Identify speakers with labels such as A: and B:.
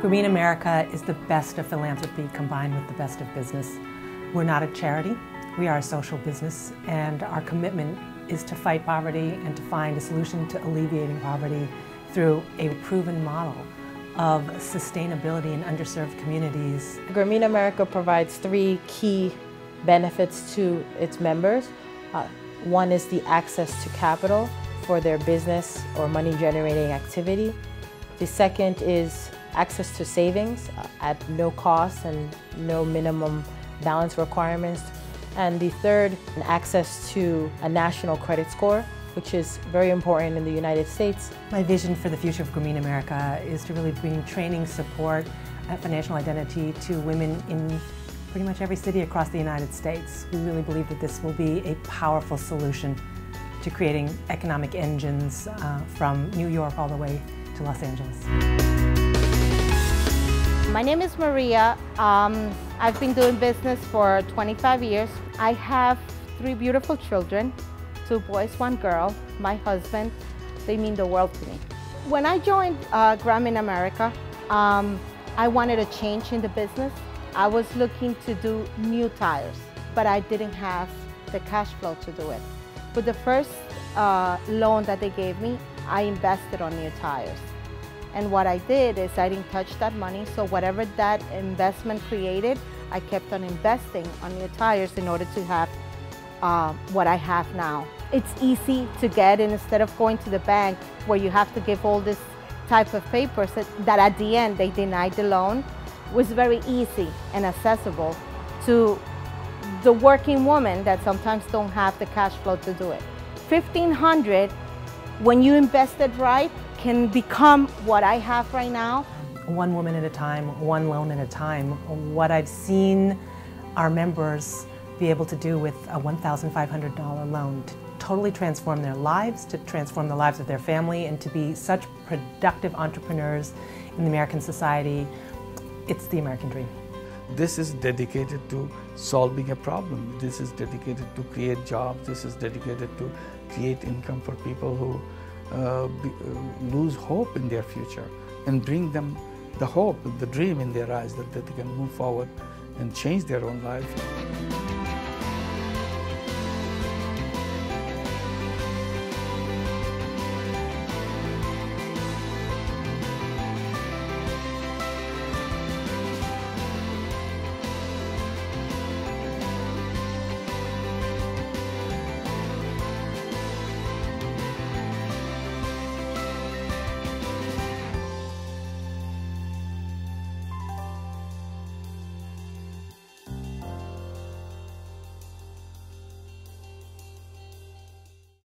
A: Grameen America is the best of philanthropy combined with the best of business. We're not a charity, we are a social business, and our commitment is to fight poverty and to find a solution to alleviating poverty through a proven model of sustainability in underserved communities.
B: Grameen America provides three key benefits to its members. Uh, one is the access to capital for their business or money generating activity. The second is access to savings uh, at no cost and no minimum balance requirements. And the third, access to a national credit score, which is very important in the United States.
A: My vision for the future of Grameen America is to really bring training, support, and financial identity to women in pretty much every city across the United States. We really believe that this will be a powerful solution to creating economic engines uh, from New York all the way to Los Angeles.
C: My name is Maria. Um, I've been doing business for 25 years. I have three beautiful children, two boys, one girl. My husband, they mean the world to me. When I joined uh, Grameen America, um, I wanted a change in the business. I was looking to do new tires, but I didn't have the cash flow to do it. With the first uh, loan that they gave me, I invested on new tires. And what I did is I didn't touch that money, so whatever that investment created, I kept on investing on new tires in order to have uh, what I have now. It's easy to get, and instead of going to the bank where you have to give all this type of papers that, at the end they denied the loan, was very easy and accessible to the working woman that sometimes don't have the cash flow to do it. 1500 when you invest it right can become what I have right now.
A: One woman at a time, one loan at a time. What I've seen our members be able to do with a $1,500 loan to totally transform their lives, to transform the lives of their family, and to be such productive entrepreneurs in the American society it's the American dream.
D: This is dedicated to solving a problem. This is dedicated to create jobs. This is dedicated to create income for people who be, Uh, uh, lose hope in their future and bring them the hope, the dream in their eyes that, that they can move forward and change their own lives.